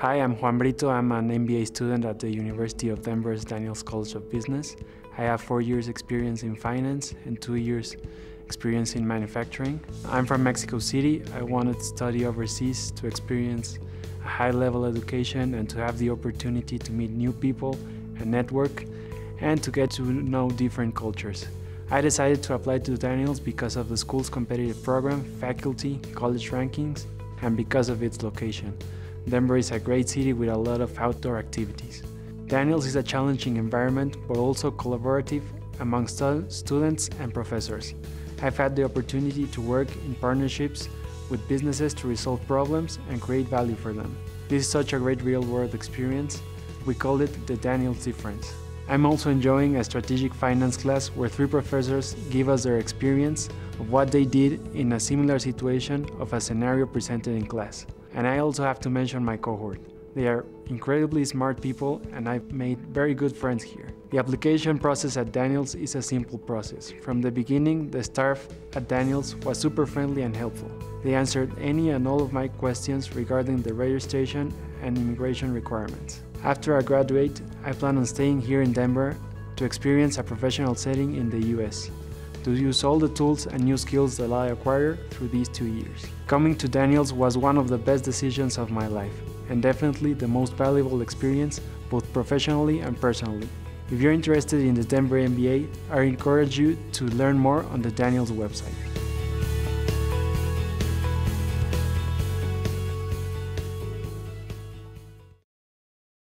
Hi, I'm Juan Brito. I'm an MBA student at the University of Denver's Daniels College of Business. I have four years experience in finance and two years experience in manufacturing. I'm from Mexico City. I wanted to study overseas to experience a high-level education and to have the opportunity to meet new people and network and to get to know different cultures. I decided to apply to Daniels because of the school's competitive program, faculty, college rankings, and because of its location. Denver is a great city with a lot of outdoor activities. Daniels is a challenging environment, but also collaborative among stu students and professors. I've had the opportunity to work in partnerships with businesses to resolve problems and create value for them. This is such a great real-world experience. We call it the Daniels difference. I'm also enjoying a strategic finance class where three professors give us their experience of what they did in a similar situation of a scenario presented in class. And I also have to mention my cohort. They are incredibly smart people and I've made very good friends here. The application process at Daniels is a simple process. From the beginning, the staff at Daniels was super friendly and helpful. They answered any and all of my questions regarding the registration and immigration requirements. After I graduate, I plan on staying here in Denver to experience a professional setting in the US to use all the tools and new skills that I acquired through these two years. Coming to Daniels was one of the best decisions of my life, and definitely the most valuable experience both professionally and personally. If you're interested in the Denver MBA, I encourage you to learn more on the Daniels website.